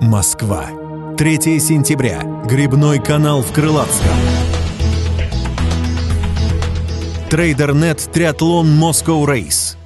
Москва. 3 сентября. Грибной канал в Крылатском. Трейдернет Триатлон Москоу Рейс.